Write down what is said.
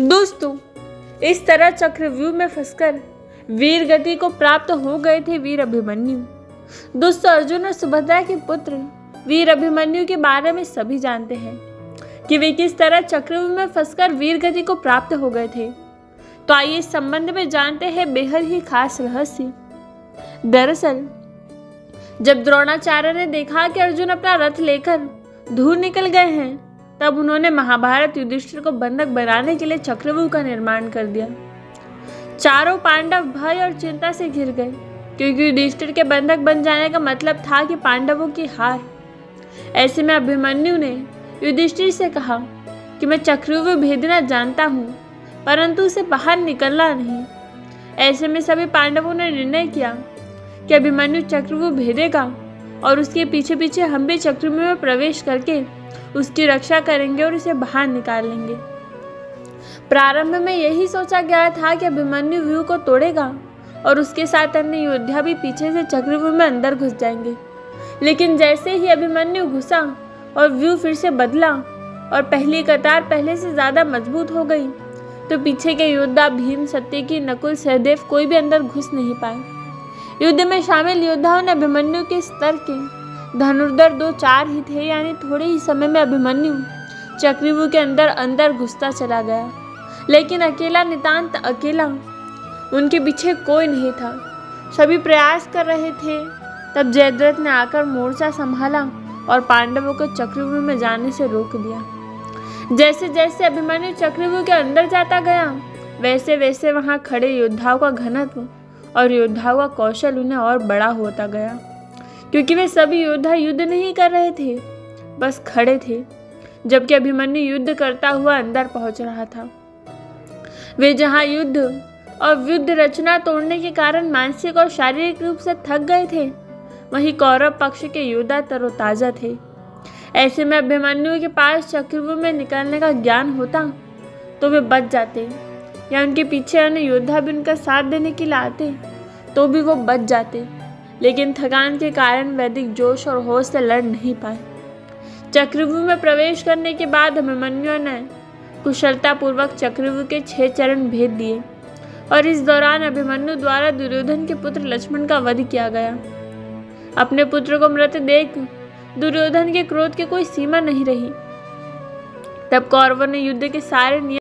दोस्तों, इस तरह चक्रव्यूह में फंसकर वीर गति को प्राप्त हो गए थे वीर अभिमन्यु। दोस्तों, अर्जुन और सुभद्रा के पुत्र वीर अभिमन्यु के बारे में सभी जानते हैं कि वे किस तरह चक्रव्यूह में फंसकर वीर गति को प्राप्त हो गए थे। तो आइए इस संबंध में जानते हैं बेहद ही खास रहस्य। दरअसल, जब द्रोणाचार्य ने देखा कि अर्जुन अपना रथ लेकर दूर निकल गए हैं तब उन्होंने महाभारत युधिष्ठिर को बंधक बनाने के लिए चक्रव्यूह का निर्माण कर दिया। चारों पांडव भय और चिंता से घिर गए, क्योंकि युधिष्ठिर के बंधक बन जाने का मतलब था कि पांडवों की हार। ऐसे में अभिमन्यु ने युधिष्ठिर से कहा कि मैं चक्रव्यूह भेदना जानता हूँ, परंतु उसे बाहर निकलना नहीं। ऐसे में सभी पांडवों ने निर्णय किया कि अभिमन्यु चक्रव्यूह भेदेगा और उसके पीछे पीछे हम भी चक्रव्यूह में प्रवेश करके उसकी रक्षा करेंगे और उसे बाहर निकाल लेंगे प्रारंभ में यही सोचा गया था कि अभिमन्यु व्यू को तोड़ेगा और उसके साथ अन्य योद्धा भी पीछे से चक्रव्यूह में अंदर घुस जाएँगे। लेकिन जैसे ही अभिमन्यु घुसा और व्यू फिर से बदला और पहली कतार पहले से ज़्यादा मज़बूत हो गई तो पीछे के योद्धा भीम सत्य की नकुल, सहदेव कोई भी अंदर घुस नहीं पाए। युद्ध में शामिल योद्धाओं ने अभिमन्यु के स्तर के धनुर्धर दो चार ही थे, यानी थोड़े ही समय में अभिमन्यु चक्रव्यूह के अंदर अंदर घुसता चला गया। लेकिन अकेला नितांत अकेला, उनके पीछे कोई नहीं था। सभी प्रयास कर रहे थे, तब जयद्रथ ने आकर मोर्चा संभाला और पांडवों को चक्रव्यूह में जाने से रोक दिया। जैसे जैसे अभिमन्यु चक्रव्यूह के अंदर जाता गया, वैसे वैसे वहाँ खड़े योद्धाओं का घनत्व और योद्धाओं का कौशल उन्हें और बड़ा होता गया। क्योंकि वे सभी योद्धा युद्ध नहीं कर रहे थे, बस खड़े थे, जबकि अभिमन्यु युद्ध करता हुआ अंदर पहुँच रहा था। वे जहाँ युद्ध और युद्ध रचना तोड़ने के कारण मानसिक और शारीरिक रूप से थक गए थे, वहीं कौरव पक्ष के योद्धा तरोताजा थे। ऐसे में अभिमन्यु के पास चक्रव्यूह में निकलने का ज्ञान होता तो वे बच जाते, या उनके पीछे अन्य योद्धा भी उनका साथ देने के लिए आते तो भी वो बच जाते। लेकिन थकान के कारण वैदिक जोश और होश से लड़ नहीं पाए। चक्रव्यूह में प्रवेश करने के बाद अभिमन्यु ने कुशलतापूर्वक चक्रव्यूह के छह चरण भेद दिए और इस दौरान अभिमन्यु द्वारा दुर्योधन के पुत्र लक्ष्मण का वध किया गया। अपने पुत्र को मृत देख दुर्योधन के क्रोध की कोई सीमा नहीं रही। तब कौरवों ने युद्ध के सारे नियम